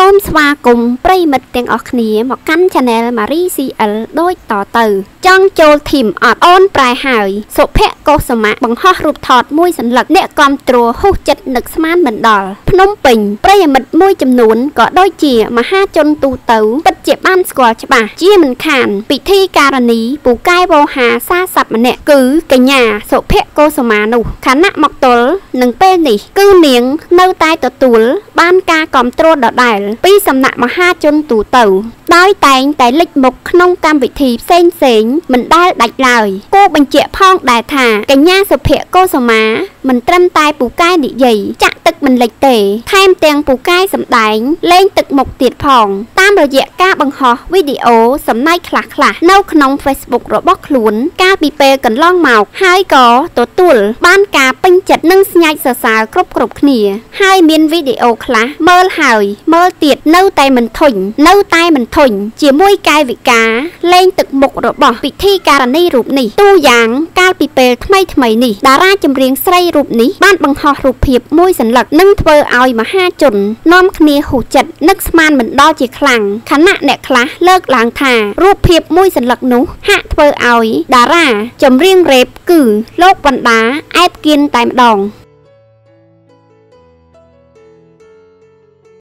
សូមស្វាគមន៍ប្រិយមិត្តទាំងអស់គ្នាមកកាន់ Channel Marie CL ដូចតទៅ ចង់ចូលធីមអត់អូនប្រែហើយសុភ័ក្រកុសមៈបង្ហោះរូបថតមួយសន្លឹកអ្នកគាំទ្រហុះចិត្តនឹកស្មានមិនដល់ភ្នំពេញប្រិយមិត្តមួយចំនួនក៏ដូចជាមហាជនទូទៅពិតជាបានស្គាល់ច្បាស់ជាមិនខាន ពិធីការនីពូកែវោហាសាស័ព្ទម្នាក់គឺកញ្ញាសុភ័ក្រកុសមៈនោះខណៈមកទល់ នឹងពេលនេះគឺនាងនៅតែទទួលបានការគ្រប់គ្រងដដែលពីសំណាក់មហាជនទូទៅដោយតែងតែលេចមុខក្នុងកម្មវិធីផ្សេងផ្សេងមិនដែលដាច់ឡើយគូបញ្ជាក់ផងដែរថាកញ្ញាសុភ័ក្រកុសមៈមិនត្រឹមតែពូកែនិយាយចាក់ទឹកមិនលិចទេថែមទាំងពូកែសម្ដែងលេងទឹកមុខទៀតផងតាមរយៈការបង្ហោះវីដេអូសំណើចខ្លះៗនៅក្នុង Facebook របស់ខ្លួន កាលពីពេលកន្លងមកហើយក៏ទទួលបានការពេញចិត្តនិងស្ញែកសរសើរគ្រប់គ្រប់គ្នា ហើយមានវីដេអូខ្លះមើលហើយមើលទៀតនៅតែមិនធុញនៅតែមិនធុញជាមួយកាយវិការលេងទឹកមុខរបស់ពិធីការនីរូបនេះទូយ៉ាងកាលពីពេលថ្មីថ្មីនេះតារាចម្រៀងស្រីរូបនេះបានបង្ហោះរូបភាពមួយសន្លឹកនិងធ្វើឲ្យមហាជននាំគ្នាហ៊ូចិត្តនឹកស្មានមិនដល់ជាខ្លាំងខណៈអ្នកខ្លះលើកឡើងថារូបភាពមួយសន្លឹកនោះហាក់ធ្វើឲ្យតារាចម្រៀងរ៉េបគឺលោកវណ្ដាអែបគៀនតែម្ដង